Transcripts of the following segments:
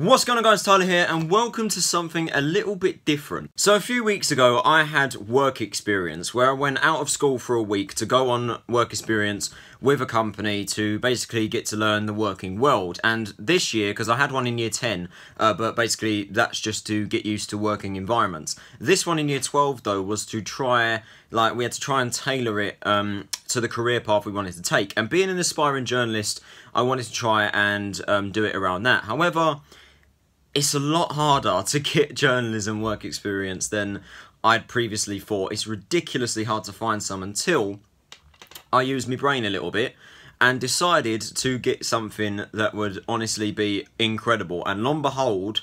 What's going on guys, Tyler here and welcome to something a little bit different. So a few weeks ago I had work experience where I went out of school for a week to go on work experience with a company to basically get to learn the working world and this year, because I had one in year 10, uh, but basically that's just to get used to working environments. This one in year 12 though was to try, like we had to try and tailor it um, to the career path we wanted to take and being an aspiring journalist I wanted to try and um, do it around that. However, it's a lot harder to get journalism work experience than I'd previously thought. It's ridiculously hard to find some until I used my brain a little bit and decided to get something that would honestly be incredible. And lo and behold,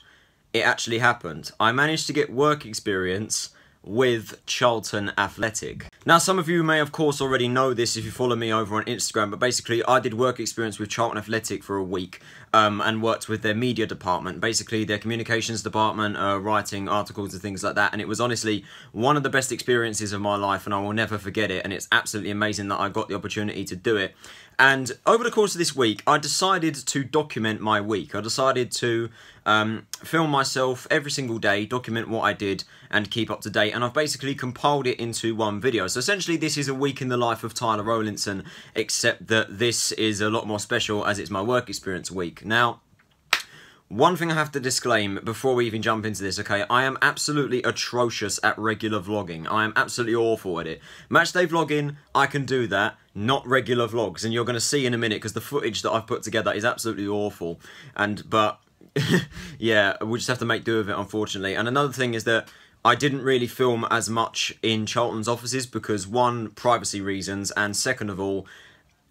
it actually happened. I managed to get work experience with Charlton Athletic. Now, some of you may, of course, already know this if you follow me over on Instagram, but basically, I did work experience with Charlton Athletic for a week um, and worked with their media department, basically their communications department, uh, writing articles and things like that. And it was honestly one of the best experiences of my life, and I will never forget it. And it's absolutely amazing that I got the opportunity to do it. And over the course of this week, I decided to document my week. I decided to um, film myself every single day, document what I did, and keep up to date. And I've basically compiled it into one video. So essentially, this is a week in the life of Tyler Rowlinson, except that this is a lot more special as it's my work experience week. Now, one thing I have to disclaim before we even jump into this, okay, I am absolutely atrocious at regular vlogging. I am absolutely awful at it. Matchday vlogging, I can do that, not regular vlogs, and you're going to see in a minute because the footage that I've put together is absolutely awful. And, but, yeah, we just have to make do with it, unfortunately. And another thing is that I didn't really film as much in Charlton's offices because, one, privacy reasons, and second of all,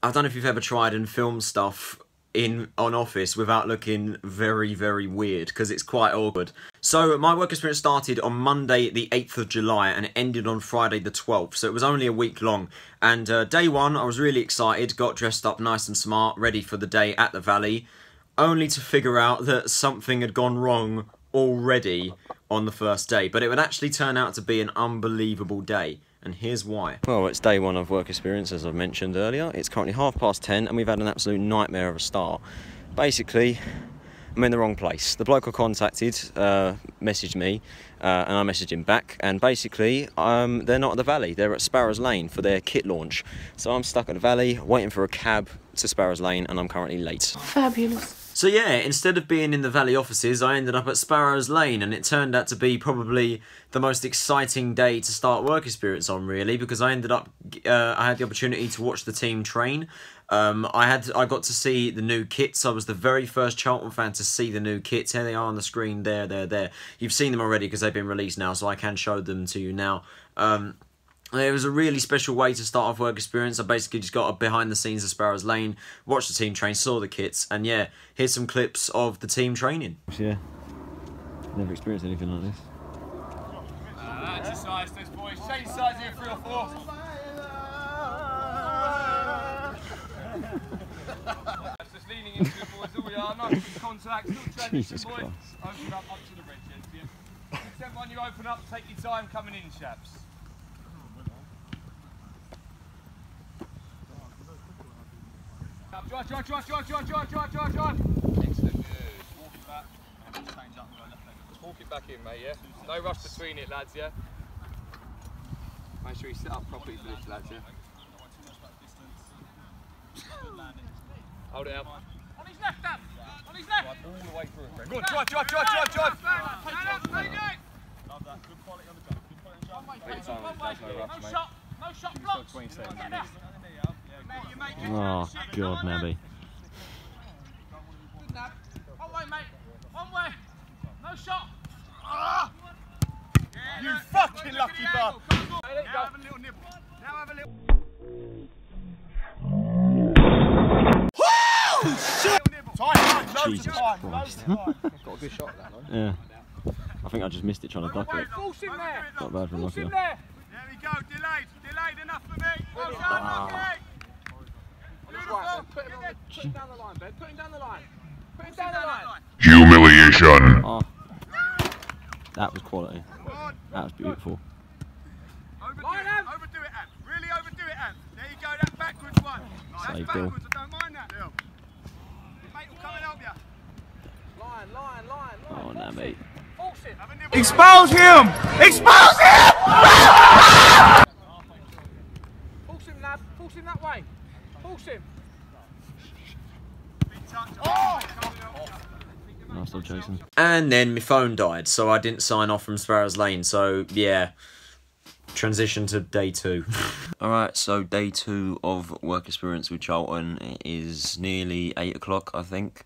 I don't know if you've ever tried and filmed stuff in on office without looking very very weird because it's quite awkward. So my work experience started on monday the 8th of july and it ended on friday the 12th so it was only a week long. And uh, day one i was really excited got dressed up nice and smart ready for the day at the valley only to figure out that something had gone wrong already on the first day but it would actually turn out to be an unbelievable day and here's why. Well, it's day one of work experience, as I've mentioned earlier. It's currently half past ten, and we've had an absolute nightmare of a start. Basically, I'm in the wrong place. The bloke I contacted uh, messaged me, uh, and I messaged him back. And basically, um, they're not at the Valley. They're at Sparrows Lane for their kit launch. So I'm stuck at the Valley, waiting for a cab to Sparrows Lane, and I'm currently late. Fabulous. So yeah, instead of being in the Valley offices, I ended up at Sparrows Lane, and it turned out to be probably the most exciting day to start work experience on, really, because I ended up, uh, I had the opportunity to watch the team train. Um, I had, I got to see the new kits. I was the very first Charlton fan to see the new kits. Here they are on the screen. There, there, there. You've seen them already because they've been released now, so I can show them to you now. Um, it was a really special way to start off work experience. I basically just got a behind the scenes of Sparrows Lane, watched the team train, saw the kits, and yeah, here's some clips of the team training. Yeah, never experienced anything like this. Uh, exercise this, boys. Change sides here, three or four. That's just leaning into the boys. All we are, nice contact, still transition, Jesus boys. Christ. Open up, up to the red, gents. Yeah. Except when you open up, take your time coming in, chaps. Up, Drive, drive, drive, drive, drive, drive, drive, drive, drive. Excellent, good. Walk it back. just change up with our left leg. Just walk it back in, mate, yeah? No rush between it, lads, yeah? Make sure you sit up properly for this, lads, yeah? Hold it up. On his left, up. On his left. all the way through, friend. Go drive, drive, drive, drive, drive. Love that. Good quality on the jump. Good quality on the jump. Take time, no rush, mate. shot, no shot blocks. 20 seconds at least. Oh, God, Naby. One way, mate. One way. No shot. You fucking lucky bastard. Now have a little nibble. Now have a little. Time, time, loads Jesus time, Christ. loads of time. Got a good shot at that, Yeah. I think I just missed it trying to duck it. Force him there. Not bad from Lucky. there. There we go, delayed, delayed enough for me. Well done, Ah. Lucky. Humiliation. Oh. That was quality. Come on, That was beautiful. overdo Line it, up. overdo it, Ant. Really overdo it, Ant. There you go, that backwards one. That's Saved backwards, I don't mind that. Mate will come and help you. line, line, line, Oh, line. no, mate. Force it. Expose him! Expose him! Force him, Nav. Force him that way. Force him. Nice little Jason. And then my phone died, so I didn't sign off from Sparrows Lane. So yeah, transition to day two. All right, so day two of work experience with Charlton is nearly eight o'clock, I think.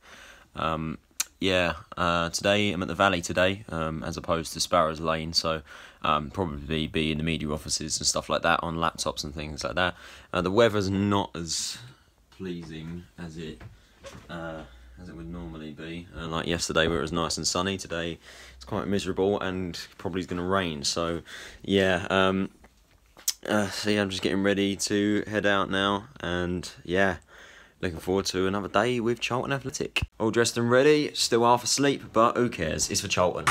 Um, yeah, uh, today I'm at the Valley today, um, as opposed to Sparrows Lane. So um, probably be in the media offices and stuff like that on laptops and things like that. Uh, the weather's not as pleasing as it. Uh, as it would normally be. Uh, like yesterday, where it was nice and sunny, today it's quite miserable and probably is going to rain. So, yeah. Um, uh, so yeah, I'm just getting ready to head out now, and yeah, looking forward to another day with Charlton Athletic. All dressed and ready, still half asleep, but who cares? It's for Charlton.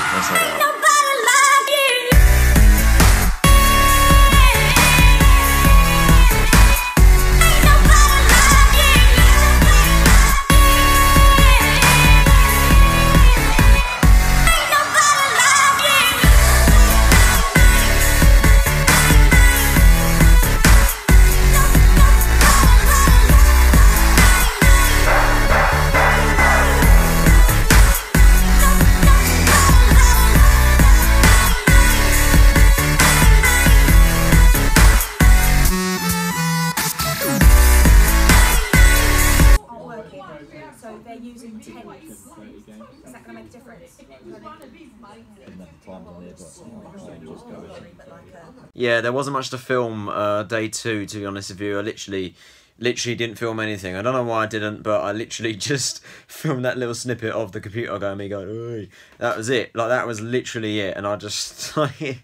Yeah, there wasn't much to film uh, day two, to be honest with you. I literally, literally didn't film anything. I don't know why I didn't, but I literally just filmed that little snippet of the computer going, me going, Oi. that was it. Like, that was literally it. And I just, like,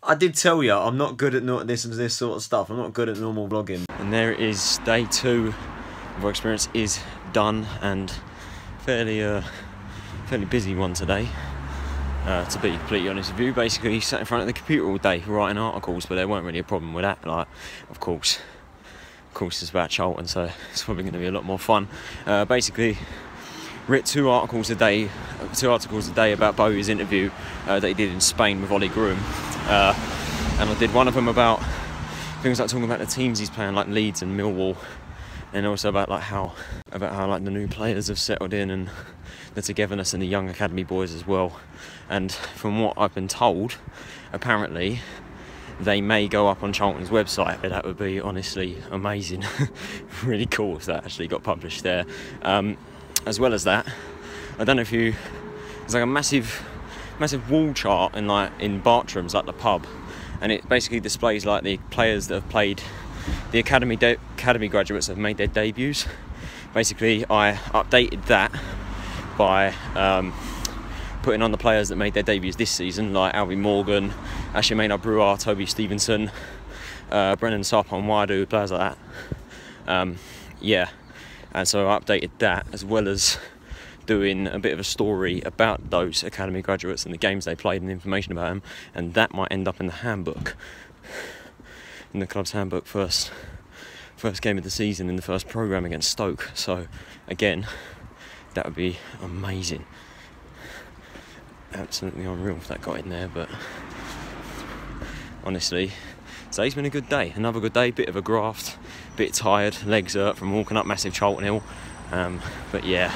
I did tell you, I'm not good at not this and this sort of stuff. I'm not good at normal vlogging. And there it is, day two of our experience is done and fairly, uh, fairly busy one today. Uh, to be completely honest with you, basically sat in front of the computer all day writing articles, but there weren't really a problem with that. Like, of course, of course, it's about Charlton, so it's probably going to be a lot more fun. Uh, basically, writ two articles a day, two articles a day about Bowyer's interview uh, that he did in Spain with Ollie Groom, uh, and I did one of them about things like talking about the teams he's playing, like Leeds and Millwall, and also about like how about how like the new players have settled in and the togetherness and the young academy boys as well. And from what I've been told, apparently they may go up on Charlton's website. That would be honestly amazing, really cool if that actually got published there. Um, as well as that, I don't know if you there's like a massive, massive wall chart in like in Bartram's, like the pub, and it basically displays like the players that have played, the academy de- academy graduates have made their debuts. Basically, I updated that by um, putting on the players that made their debuts this season, like Albie Morgan, Ashley Maynard Brewer, Toby Stephenson, uh, Brendan Sarpong-Wiredu, players like that. Um, yeah, and so I updated that as well as doing a bit of a story about those academy graduates and the games they played and the information about them, and that might end up in the handbook, in the club's handbook first. First game of the season in the first program against Stoke. So, again, that would be amazing. Absolutely unreal if that got in there, but honestly, today's been a good day. Another good day, bit of a graft, bit tired, legs hurt from walking up massive Charlton Hill. Um, but yeah,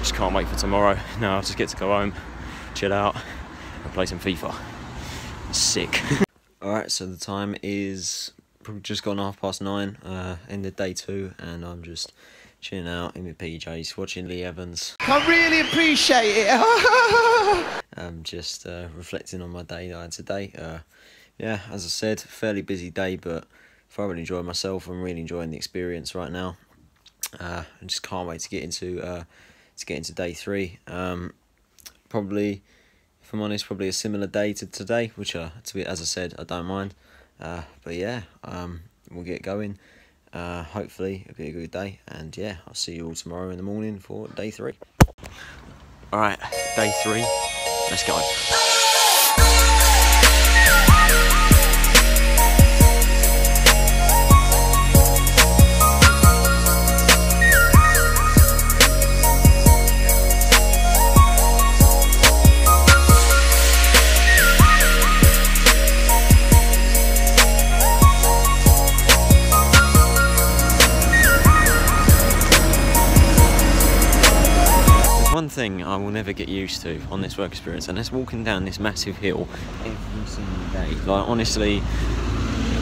just can't wait for tomorrow. Now I'll just get to go home, chill out, and play some FIFA. Sick. Alright, so the time is probably just gone half past nine, uh, end of day two, and I'm just chilling out in my PJs, watching Lee Evans. I really appreciate it. I'm just uh, reflecting on my day that I had today. Uh, yeah, as I said, fairly busy day, but thoroughly enjoying myself. I'm really enjoying the experience right now. Uh, I just can't wait to get into uh, to get into day three. Um, probably, if I'm honest, probably a similar day to today, which uh, to be as I said, I don't mind. Uh, but yeah, um, we'll get going. Uh, hopefully it'll be a good day, and yeah, I'll see you all tomorrow in the morning for day three. All right, day three. Let's go. I will never get used to on this work experience, and that's walking down this massive hill every single day. Like honestly,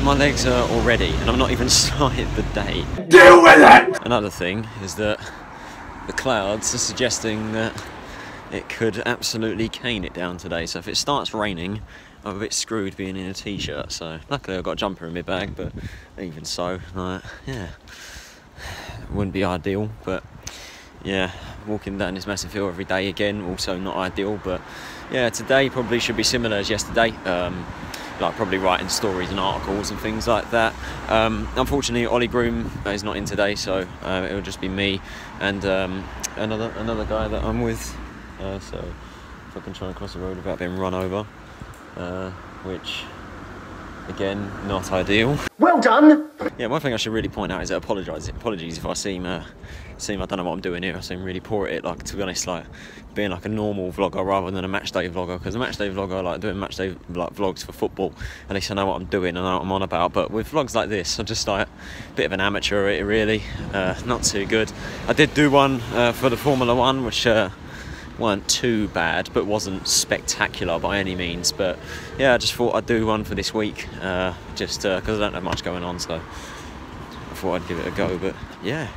my legs are already, and I'm not even started the day. Deal with it! Another thing is that the clouds are suggesting that it could absolutely cane it down today. So if it starts raining, I'm a bit screwed being in a t-shirt. So luckily I've got a jumper in my bag, but even so, like, yeah, wouldn't be ideal. But yeah, walking down this massive hill every day again, also not ideal. But yeah, today probably should be similar as yesterday. Um, like probably writing stories and articles and things like that. Um, unfortunately, Ollie Groom is not in today, so uh, it'll just be me and um, another another guy that I'm with. Uh, so if I can try and cross the road without being run over, uh, which again not ideal. Well done! Yeah, one thing I should really point out is that apologise. Apologies if I seem uh, seem I don't know what I'm doing here. I seem really poor at it. Like to be honest, like being like a normal vlogger rather than a match day vlogger. Because a match day vlogger, I like doing match day like vlogs for football. At least I know what I'm doing and I know what I'm on about. But with vlogs like this, I'm just like a bit of an amateur at it. Really, uh, not too good. I did do one uh, for the Formula One, which. Uh, weren't too bad, but wasn't spectacular by any means. But yeah, I just thought I'd do one for this week, uh, just because I don't have much going on, so I thought I'd give it a go. But yeah,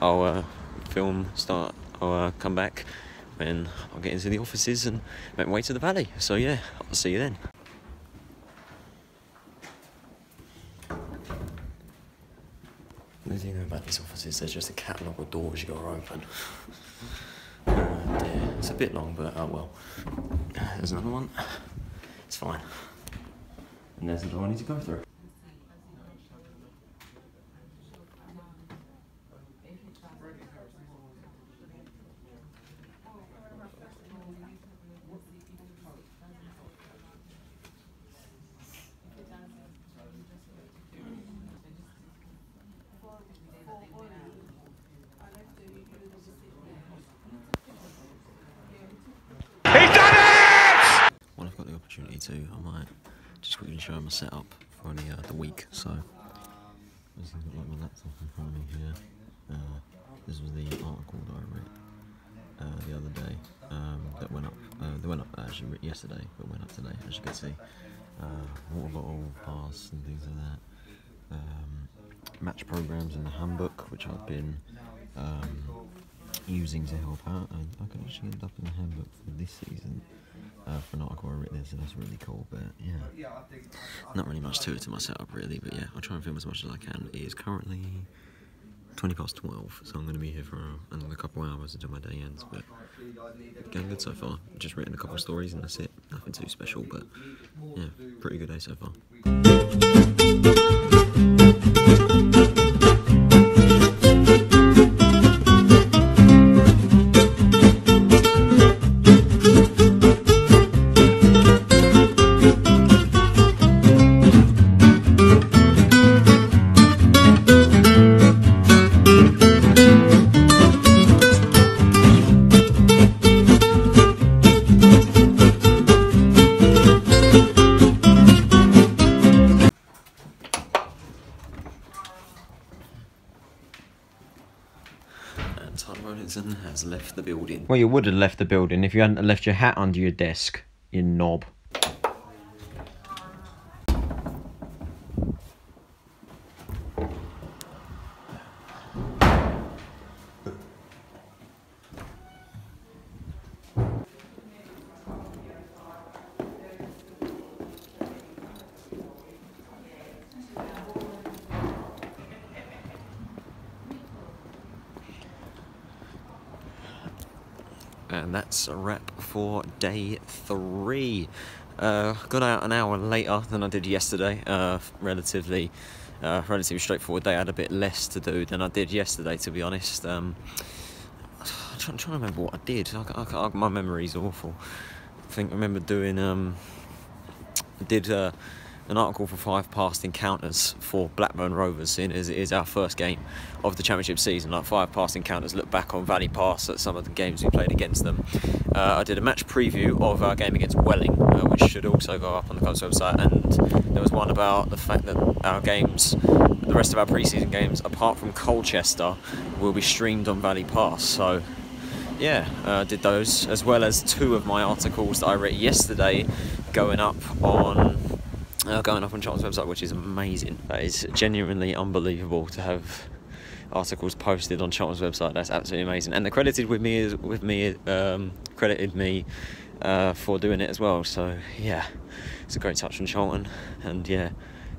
I'll uh, film, start, I'll uh, come back when I'll get into the offices and make my way to the valley. So yeah, I'll see you then. The thing about these offices, there's just a catalogue of doors you gotta open. It's a bit long, but oh well. There's another one. It's fine. And there's the door I need to go through. When I've got the opportunity to, I might just quickly show my setup for the, uh, the week. So, this is like my laptop in front of me here. Uh, this was the article that I wrote uh, the other day um, that went up. Uh, that went up actually yesterday, but went up today, as you can see. Uh, water bottle, pass, and things like that. Um, match programs in the handbook, which I've been um, using to help out. And I can actually end up in the handbook for this season uh, for an article I wrote there, so that's really cool. But yeah, not really much to it to my setup, really. But yeah, I'll try and film as much as I can. It is currently 20 past 12, so I'm going to be here for another couple hours until my day ends. But going good so far. Just written a couple of stories and that's it. Nothing too special, but yeah, pretty good day so far. Would have left the building if you hadn't left your hat under your desk, you knob. And that's a wrap for day three. Uh, got out an hour later than I did yesterday. Uh, relatively, uh, relatively straightforward day. I had a bit less to do than I did yesterday, to be honest. Um, I'm trying, to remember what I did. I, I, I, my memory's awful. I think I remember doing. Um, I did uh, an article for five past encounters for Blackburn Rovers, as it is our first game of the Championship season. Like five past encounters, look back on Valley Pass at some of the games we played against them. Uh, I did a match preview of our game against Welling, uh, which should also go up on the club's website, and there was one about the fact that our games, the rest of our pre-season games, apart from Colchester, will be streamed on Valley Pass. So yeah, uh, did those as well as two of my articles that I wrote yesterday going up on uh, going up on Charlton's website, which is amazing. That is genuinely unbelievable to have articles posted on Charlton's website. That's absolutely amazing, and the credited with me is with me um, credited me uh, for doing it as well. So yeah, it's a great touch from Charlton, and yeah.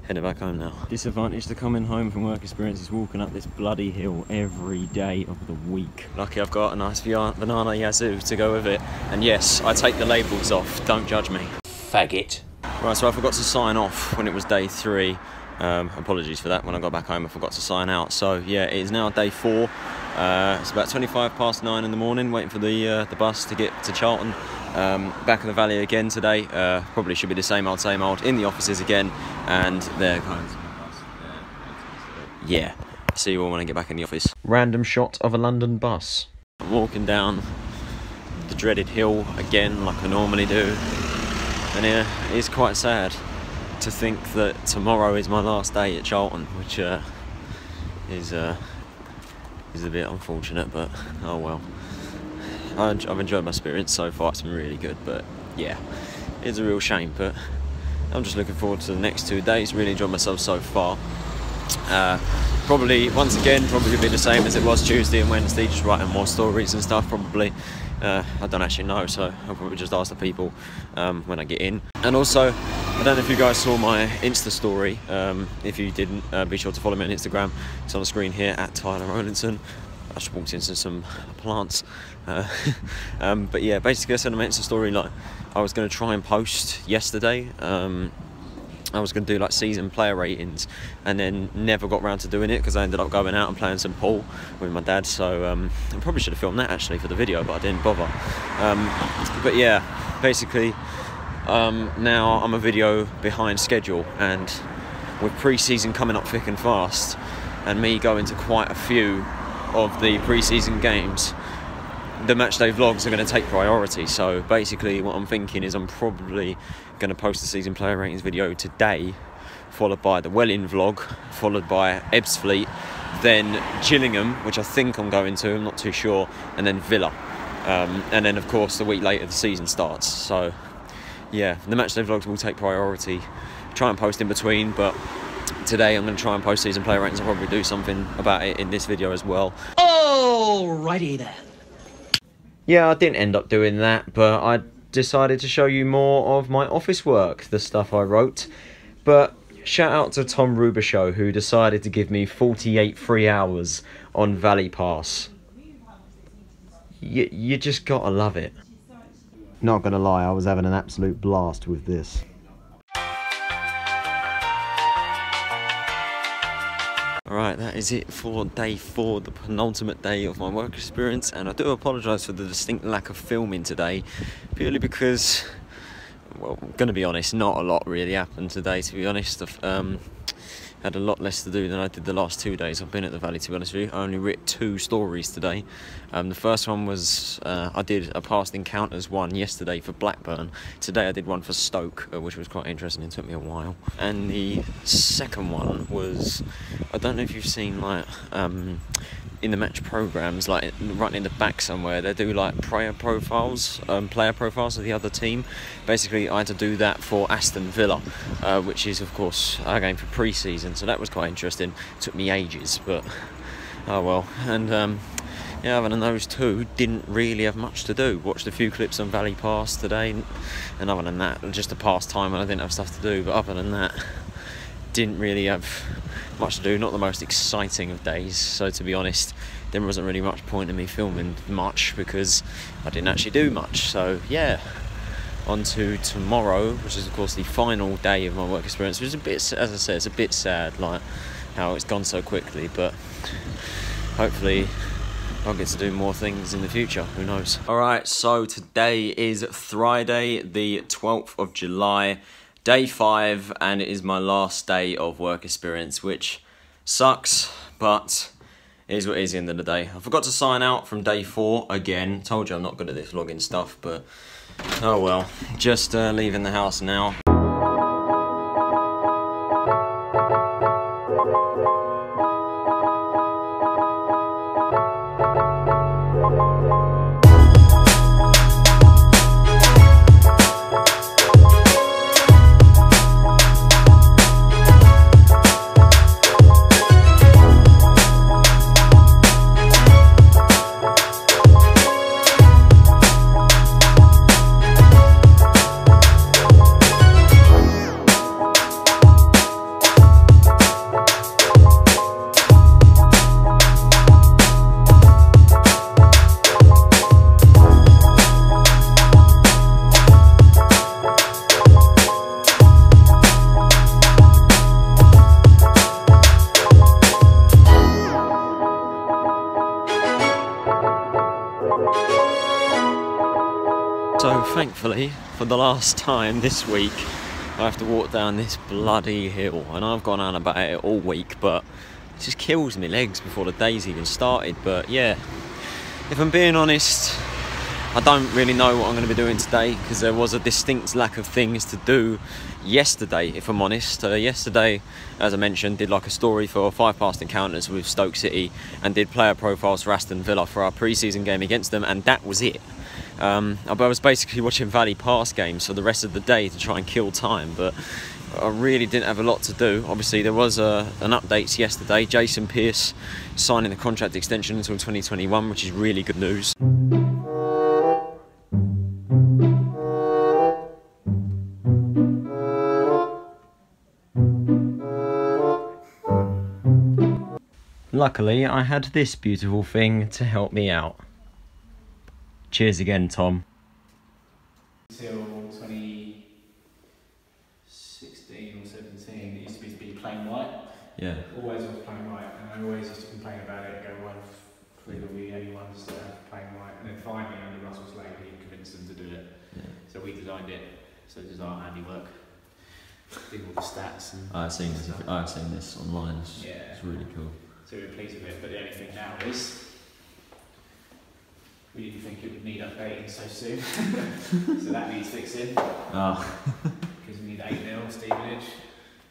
Heading back home now. Disadvantage to coming home from work experience is walking up this bloody hill every day of the week. Lucky I've got a nice via- banana yazoo to go with it. And yes, I take the labels off, don't judge me. Faggot. Right, so I forgot to sign off when it was day three. Um, apologies for that. When I got back home, I forgot to sign out. So yeah, it is now day four. Uh, it's about 25 past nine in the morning, waiting for the uh, the bus to get to Charlton. Um, back in the valley again today. Uh, probably should be the same old, same old. In the offices again, and there goes. Yeah. See you all when I get back in the office. Random shot of a London bus. I'm walking down the dreaded hill again, like I normally do. And yeah, it's quite sad to think that tomorrow is my last day at Charlton, which uh, is uh, is a bit unfortunate, but oh well. I've enjoyed my experience so far; it's been really good. But yeah, it's a real shame. But I'm just looking forward to the next two days. Really enjoyed myself so far. Uh, probably once again, probably be the same as it was Tuesday and Wednesday, just writing more stories and stuff. Probably, uh, I don't actually know, so I'll probably just ask the people um, when I get in. And also, I don't know if you guys saw my Insta story. Um, if you didn't, uh, be sure to follow me on Instagram. It's on the screen here at Tyler Rowlinson. I just walked into some plants. Uh, um, but yeah, basically, I sent my Insta story like I was going to try and post yesterday. I was going to do like season player ratings and then never got round to doing it because I ended up going out and playing some pool with my dad. So um, I probably should have filmed that actually for the video, but I didn't bother. Um, but yeah, basically, um, now I'm a video behind schedule and with pre-season coming up thick and fast and me going to quite a few of the pre-season games the matchday vlogs are going to take priority. So basically, what I'm thinking is I'm probably going to post the season player ratings video today, followed by the Welling vlog, followed by Ebbsfleet, then Gillingham, which I think I'm going to. I'm not too sure, and then Villa, um, and then of course the week later the season starts. So yeah, the matchday vlogs will take priority. Try and post in between, but today I'm going to try and post season player ratings. I'll probably do something about it in this video as well. Alrighty then. Yeah, I didn't end up doing that, but I decided to show you more of my office work, the stuff I wrote. But shout out to Tom Rubishow, who decided to give me 48 free hours on Valley Pass. You, you just gotta love it. Not gonna lie, I was having an absolute blast with this. Alright, that is it for day four, the penultimate day of my work experience, and I do apologise for the distinct lack of filming today, purely because, well, I'm going to be honest, not a lot really happened today, to be honest. Um, had a lot less to do than I did the last two days I've been at the Valley, to be honest with you. I only writ two stories today. Um, the first one was, uh, I did a past encounters one yesterday for Blackburn. Today I did one for Stoke, uh, which was quite interesting. It took me a while. And the second one was, I don't know if you've seen like, um, in the match programs, like right in the back somewhere, they do like player profiles, um, player profiles of the other team. Basically, I had to do that for Aston Villa, uh, which is of course our game for pre-season. So that was quite interesting. took me ages, but oh well. And um, yeah, other than those two, didn't really have much to do. Watched a few clips on Valley Pass today, and other than that, just a pastime when I didn't have stuff to do. But other than that, didn't really have much to do. Not the most exciting of days. So to be honest, there wasn't really much point in me filming much because I didn't actually do much. So yeah, on to tomorrow, which is of course the final day of my work experience. Which is a bit, as I said, it's a bit sad, like how it's gone so quickly. But hopefully. I'll get to do more things in the future, who knows. Alright, so today is Friday, the 12th of July, day 5, and it is my last day of work experience, which sucks, but is what is the end of the day. I forgot to sign out from day 4 again. Told you I'm not good at this vlogging stuff, but oh well. Just uh, leaving the house now. Time this week, I have to walk down this bloody hill, and I've gone on about it all week, but it just kills me legs before the day's even started. But yeah, if I'm being honest, I don't really know what I'm going to be doing today because there was a distinct lack of things to do yesterday, if I'm honest. Uh, yesterday, as I mentioned, did like a story for five past encounters with Stoke City and did player profiles for Aston Villa for our pre season game against them, and that was it. Um, I was basically watching Valley Pass games for the rest of the day to try and kill time, but I really didn't have a lot to do. Obviously, there was a, an update yesterday. Jason Pearce signing the contract extension until 2021, which is really good news. Luckily, I had this beautiful thing to help me out. Cheers again, Tom. until 2016 or 17, it used to be to be plain white. Yeah. Always was plain white, and I always used to complain about it. Go, well, we will the only ones that have plain white. And then finally, under Russell's Slade, he convinced them to do it. Yeah. So we designed it. So this is our handiwork. Did all the stats and. I've seen this. I've seen this online. It's, Yeah. it's really cool. So we're pleased with it. But the only thing now is. We didn't think it would need updating so soon. so that needs fixing. Ah, Because we need 8 0 Stevenage.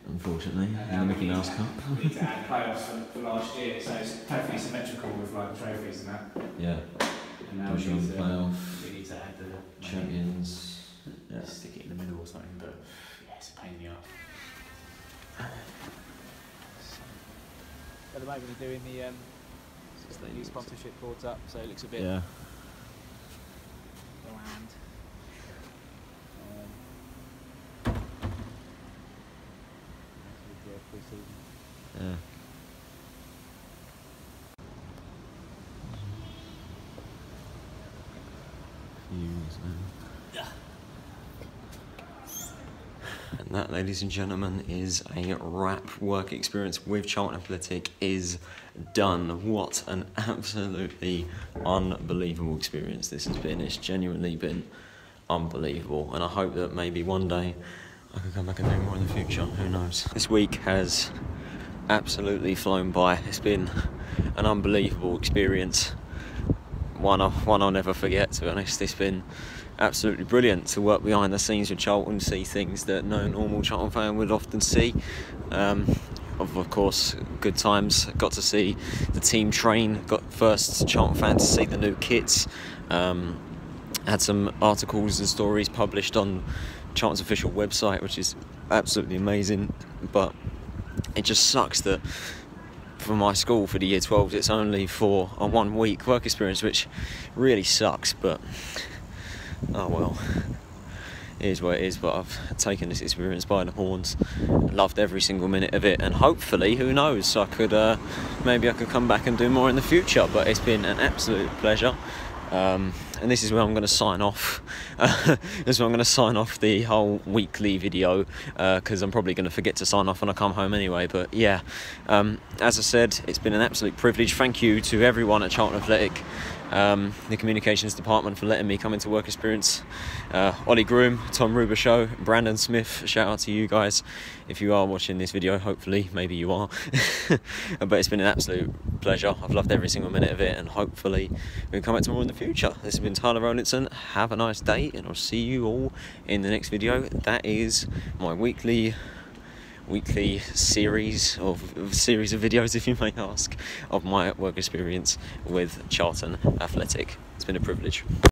unfortunately, And in now the we Mickey need Mouse to- Cup. We need to add playoffs for, for last year, so it's perfectly symmetrical with like trophies and that. Yeah. And now we need, to, playoff, we need to add the champions. Yeah. Stick it in the middle or something, but yeah, it's a pain in the ass. At the moment, they're doing the um, new sponsorship boards up, so it looks a bit Yeah. bland. Um, yeah, pre-season. Yeah. Fumes, man. And that, ladies and gentlemen, is a wrap. Work experience with Charlton Athletic is done. What an absolutely unbelievable experience this has been. It's genuinely been unbelievable. And I hope that maybe one day I could come back and do more in the future. Who knows? This week has absolutely flown by. It's been an unbelievable experience. One, I, one I'll never forget, to be honest. It's been absolutely brilliant to work behind the scenes with Charlton, see things that no normal Charlton fan would often see. Um, of, of course, good times. Got to see the team train. Got first Charlton fan to see the new kits. Um, had some articles and stories published on Charlton's official website, which is absolutely amazing. But it just sucks that for my school for the year 12s it's only for a one week work experience which really sucks but oh well it is what it is but I've taken this experience by the horns loved every single minute of it and hopefully who knows I could uh, maybe I could come back and do more in the future but it's been an absolute pleasure um, and this is where I'm going to sign off. this is where I'm going to sign off the whole weekly video because I'm probably going to forget to sign off when I come home anyway. But yeah, um, as I said, it's been an absolute privilege. Thank you to everyone at Charlton Athletic, um, the communications department for letting me come into work experience. Uh, Ollie Groom, Tom Ruber Show, Brandon Smith. Shout out to you guys if you are watching this video. Hopefully, maybe you are. but it's been an absolute pleasure. I've loved every single minute of it, and hopefully we can come back to more in the future. This has been Tyler Rowlinson. Have a nice day, and I'll see you all in the next video. That is my weekly weekly series of series of videos, if you may ask, of my work experience with Charlton Athletic. It's been a privilege.